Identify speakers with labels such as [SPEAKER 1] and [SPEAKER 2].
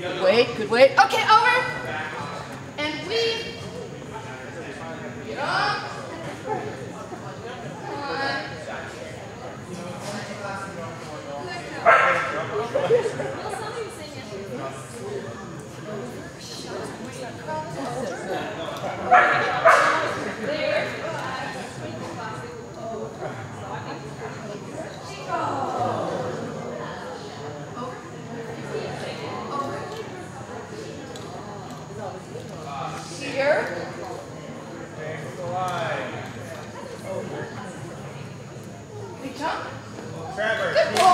[SPEAKER 1] Good weight, good wait. Okay, over. And we get up. here. Good job. Good boy.